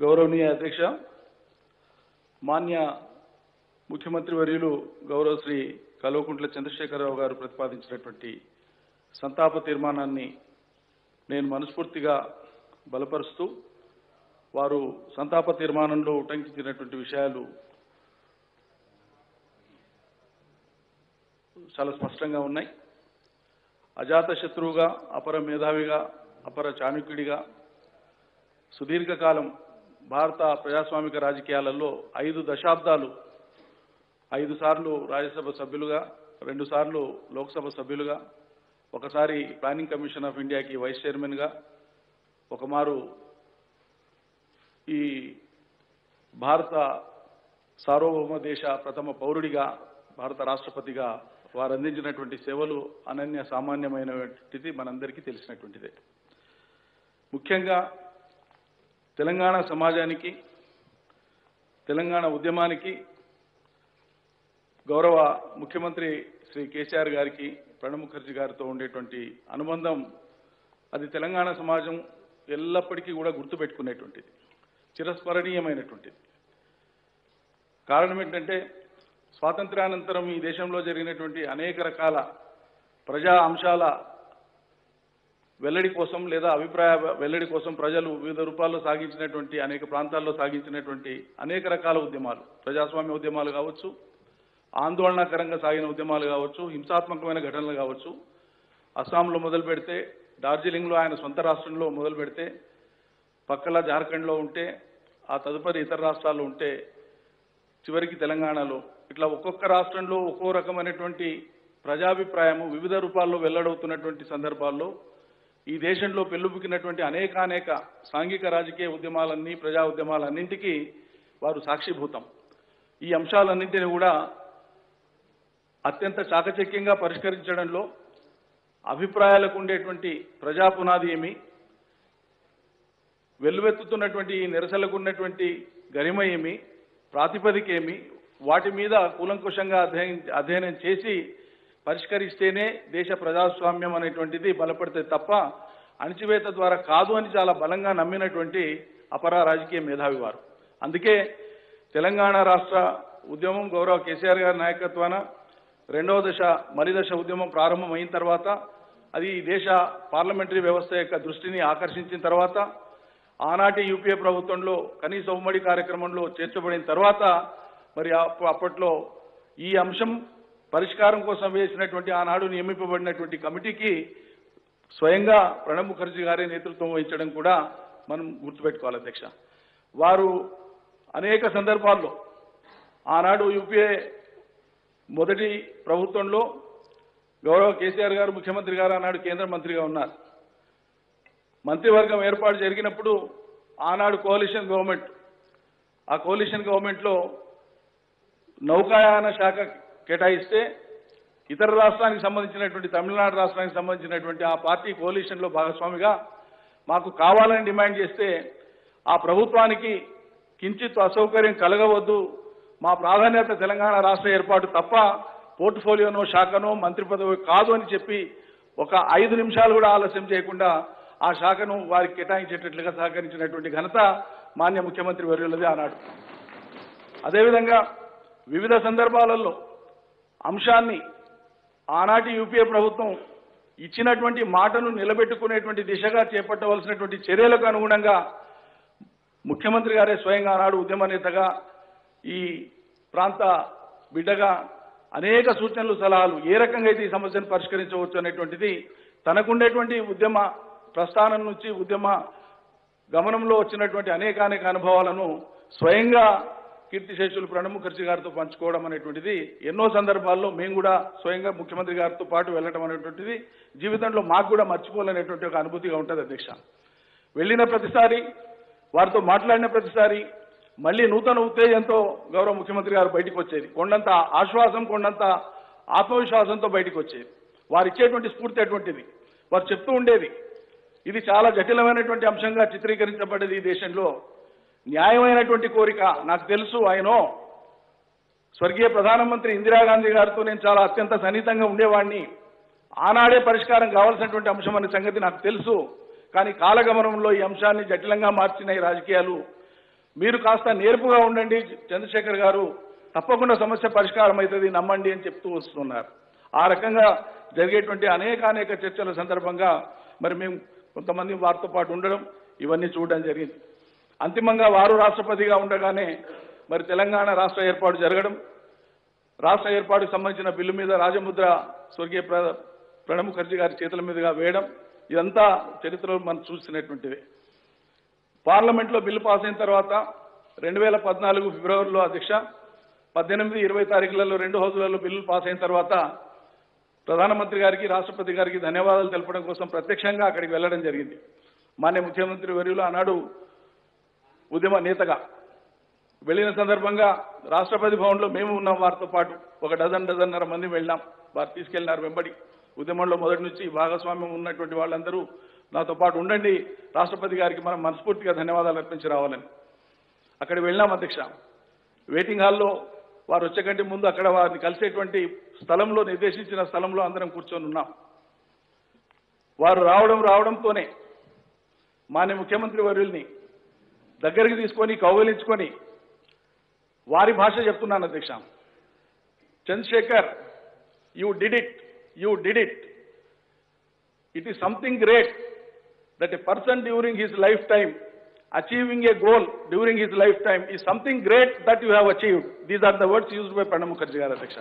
గౌరవనీయ అధ్యక్ష మాన్య ముఖ్యమంత్రి వర్యులు గౌరవ శ్రీ కల్వకుంట్ల చంద్రశేఖరరావు గారు ప్రతిపాదించినటువంటి సంతాప తీర్మానాన్ని నేను మనస్ఫూర్తిగా బలపరుస్తూ వారు సంతాప తీర్మానంలో ఉటంకించినటువంటి విషయాలు చాలా స్పష్టంగా ఉన్నాయి. అజాత శత్రువుగా అపర మేధావిగా అపర చాణుక్యుడిగా సుదీర్ఘకాలం భారత ప్రజాస్వామిక రాజకీయాలలో ఐదు దశాబ్దాలు ఐదు సార్లు రాజ్యసభ సభ్యులుగా రెండు సార్లు లోక్సభ సభ్యులుగా ఒకసారి ప్లానింగ్ కమిషన్ ఆఫ్ ఇండియాకి వైస్ చైర్మన్గా ఒకమారు ఈ భారత సార్వభౌమ దేశ ప్రథమ పౌరుడిగా భారత రాష్ట్రపతిగా వారు అందించినటువంటి సేవలు అనన్య సామాన్యమైనటువంటిది మనందరికీ తెలిసినటువంటిదే. ముఖ్యంగా తెలంగాణ సమాజానికి తెలంగాణ ఉద్యమానికి గౌరవ ముఖ్యమంత్రి శ్రీ కేసీఆర్ గారికి ప్రణబ్ ముఖర్జీ గారితో ఉండేటువంటి అనుబంధం అది తెలంగాణ సమాజం ఎల్లప్పటికీ కూడా గుర్తుపెట్టుకునేటువంటిది చిరస్మరణీయమైనటువంటిది. కారణం ఏంటంటే స్వాతంత్ర్యానంతరం ఈ దేశంలో జరిగినటువంటి అనేక రకాల ప్రజా అంశాల వెల్లడి కోసం లేదా అభిప్రాయ వెల్లడి కోసం ప్రజలు వివిధ రూపాల్లో సాగించినటువంటి అనేక ప్రాంతాల్లో సాగించినటువంటి అనేక రకాల ఉద్యమాలు. ప్రజాస్వామ్య ఉద్యమాలు కావచ్చు ఆందోళనకరంగా సాగిన ఉద్యమాలు కావచ్చు హింసాత్మకమైన ఘటనలు కావచ్చు. అస్సాంలో మొదలు పెడితే డార్జిలింగ్లో ఆయన సొంత రాష్ట్రంలో మొదలు పెడితే పక్కల జార్ఖండ్లో ఉంటే ఆ తదుపరి ఇతర రాష్ట్రాల్లో ఉంటే చివరికి తెలంగాణలో. ఇట్లా ఒక్కొక్క రాష్ట్రంలో ఒక్కో రకమైనటువంటి ప్రజాభిప్రాయము వివిధ రూపాల్లో వెల్లడవుతున్నటువంటి సందర్భాల్లో ఈ దేశంలో పెళ్ళుబుకినటువంటి అనేకానేక సాంఘిక రాజకీయ ఉద్యమాలన్నీ ప్రజా ఉద్యమాలన్నింటికీ వారు సాక్షిభూతం. ఈ అంశాలన్నింటినీ కూడా అత్యంత చాకచక్యంగా పరిష్కరించడంలో అభిప్రాయాలకు ఉండేటువంటి ప్రజా పునాది ఏమి? వెల్లువెత్తుతున్నటువంటి ఈ నిరసనలకు ఉన్నటువంటి గరిమ ఏమి? ప్రాతిపదిక ఏమి? వాటి మీద కూలంకుషంగా అధ్యయనం అధ్యయనం చేసి పరిష్కరిస్తేనే దేశ ప్రజాస్వామ్యం అనేటువంటిది బలపడుతుంది తప్ప అణిచివేత ద్వారా కాదు అని చాలా బలంగా నమ్మినటువంటి అపర రాజకీయ మేధావి వారు. అందుకే తెలంగాణ రాష్ట్ర ఉద్యమం గౌరవ కేసీఆర్ గారి నాయకత్వాన రెండవ దశ మరి దశ ఉద్యమం ప్రారంభమైన తర్వాత అది ఈ దేశ పార్లమెంటరీ వ్యవస్థ యొక్క దృష్టిని ఆకర్షించిన తర్వాత ఆనాటి యూపీఏ ప్రభుత్వంలో కనీస ఉమ్మడి కార్యక్రమంలో చేర్చబడిన తర్వాత మరి అప్ప- అప్పట్లో ఈ అంశం పరిష్కారం కోసం వేసినటువంటి ఆనాడు నియమింపబడినటువంటి కమిటీకి స్వయంగా ప్రణబ్ ముఖర్జీ గారే నేతృత్వం వహించడం కూడా మనం గుర్తుపెట్టుకోవాలి అధ్యక్ష. వారు అనేక సందర్భాల్లో ఆనాడు యూపీఏ మొదటి ప్రభుత్వంలో గౌరవ కేసీఆర్ గారు ముఖ్యమంత్రి గారు ఆనాడు కేంద్ర మంత్రిగా ఉన్నారు. మంత్రివర్గం ఏర్పాటు జరిగినప్పుడు ఆనాడు కోalition గవర్నమెంట్ ఆ కోalition గవర్నమెంట్లో నౌకాయాన శాఖ కేటాయిస్తే ఇతర రాష్ట్రానికి సంబంధించినటువంటి తమిళనాడు రాష్ట్రానికి సంబంధించినటువంటి ఆ పార్టీ కోalitionలో భాగస్వామిగా మాకు కావాలని డిమాండ్ చేస్తే ఆ ప్రభుత్వానికి కించిత్ అసౌకర్యం కలగవద్దు. మా ప్రాధాన్యత తెలంగాణ రాష్ట్ర ఏర్పాటు తప్ప పోర్ట్ఫోలియోనో శాఖనో మంత్రి పదవి కాదు అని చెప్పి ఒక ఐదు నిమిషాలు కూడా ఆలస్యం చేయకుండా ఆ శాఖను వారికి కేటాయించేటట్లుగా సహకరించినటువంటి ఘనత మాన్య ముఖ్యమంత్రి వర్యులది ఆనాడు. అదేవిధంగా వివిధ సందర్భాలలో అంశాన్ని ఆనాటి యూపీఏ ప్రభుత్వం ఇచ్చినటువంటి మాటను నిలబెట్టుకునేటువంటి దిశగా చేపట్టవలసినటువంటి చర్యలకు అనుగుణంగా ముఖ్యమంత్రి గారే స్వయంగా ఆనాడు ఉద్యమ నేతగా ఈ ప్రాంత బిడ్డగా అనేక సూచనలు సలహాలు ఏ రకంగా అయితే ఈ సమస్యను పరిష్కరించవచ్చు అనేటువంటిది తనకుండేటువంటి ఉద్యమ ప్రస్థానం నుంచి ఉద్యమ గమనంలో వచ్చినటువంటి అనేకానేక అనుభవాలను స్వయంగా కీర్తిశేషులు ప్రణబ్ ముఖర్జీ గారితో పంచుకోవడం అనేటువంటిది ఎన్నో సందర్భాల్లో మేము కూడా స్వయంగా ముఖ్యమంత్రి గారితో పాటు వెళ్ళడం అనేటువంటిది జీవితంలో మాకు కూడా మర్చిపోలేనటువంటి ఒక అనుభూతిగా ఉంటుంది అధ్యక్ష. వెళ్ళిన ప్రతిసారి వారితో మాట్లాడిన ప్రతిసారి మళ్ళీ నూతన ఉత్తేజంతో గౌరవ ముఖ్యమంత్రి గారు బయటకు వచ్చేది. కొండంత ఆశ్వాసం కొండంత ఆత్మవిశ్వాసంతో బయటికి వచ్చేది. వారు ఇచ్చేటువంటి స్ఫూర్తి అటువంటిది. వారు చెప్తూ ఉండేది. ఇది చాలా జటిలమైనటువంటి అంశంగా చిత్రీకరించబడ్డది ఈ దేశంలో. న్యాయమైనటువంటి కోరిక. నాకు తెలుసు ఆయనో స్వర్గీయ ప్రధానమంత్రి ఇందిరాగాంధీ గారితో నేను చాలా అత్యంత సన్నిహితంగా ఉండేవాడిని. ఆనాడే పరిష్కారం కావాల్సినటువంటి అంశం అనే సంగతి నాకు తెలుసు. కానీ కాలగమనంలో ఈ అంశాన్ని జటిలంగా మార్చిన ఈ రాజకీయాలు. మీరు కాస్త నేర్పుగా ఉండండి చంద్రశేఖర్ గారు. తప్పకుండా సమస్య పరిష్కారం అవుతుంది నమ్మండి అని చెప్తూ వస్తున్నారు. ఆ రకంగా జరిగేటువంటి అనేక అనేక చర్చల సందర్భంగా మరి మేము కొంతమంది వారితో పాటు ఉండడం ఇవన్నీ చూడడం జరిగింది. అంతిమంగా వారు రాష్ట్రపతిగా ఉండగానే మరి తెలంగాణ రాష్ట్ర ఏర్పాటు జరగడం రాష్ట్ర ఏర్పాటుకు సంబంధించిన బిల్లు మీద రాజముద్ర స్వర్గీయ ప్ర- ప్రణబ్ ముఖర్జీ గారి చేతుల మీదుగా వేయడం ఇదంతా చరిత్రలో మనం చూసినటువంటిది పార్లమెంట్లో బిల్లు పాస్ అయిన తర్వాత రెండు వేల పద్నాలుగు ఫిబ్రవరిలో అధ్యక్ష పద్దెనిమిది ఇరవై తారీఖులలో రెండు హౌజులలో బిల్లులు పాస్ అయిన తర్వాత ప్రధానమంత్రి గారికి రాష్ట్రపతి గారికి ధన్యవాదాలు తెలపడం కోసం ప్రత్యక్షంగా అక్కడికి వెళ్ళడం జరిగింది. మాన్య ముఖ్యమంత్రి వర్యులు ఆనాడు ఉద్యమ నేతగా. వెళ్ళిన సందర్భంగా రాష్ట్రపతి భవన్లో మేము ఉన్నాం వారితో పాటు. ఒక డజన్ డజన్నర మంది వెళ్ళాం. వారు తీసుకెళ్ళినారు వెంబడి. ఉద్యమంలో మొదటి నుంచి భాగస్వామ్యం ఉన్నటువంటి వాళ్ళందరూ నాతో పాటు ఉండండి. రాష్ట్రపతి గారికి మనం మనస్ఫూర్తిగా ధన్యవాదాలు అర్పించి రావాలని. అక్కడ వెళ్ళాం అధ్యక్ష. వెయిటింగ్ హాల్లో వారు వచ్చేకంటే ముందు అక్కడ వారిని కలిసేటువంటి స్థలంలో నిర్దేశించిన స్థలంలో అందరం కూర్చొని ఉన్నాం. వారు రావడం రావడంతోనే మాన్య ముఖ్యమంత్రి వర్యుల్ని దగ్గరికి తీసుకొని కౌగలించుకొని వారి భాష చెప్తున్నాను అధ్యక్ష Chandrasekhar you did it you did it it is something great that a person during his lifetime achieving a goal during his lifetime is something great that you have achieved these are the words used by Pranab Mukherjee garu అధ్యక్ష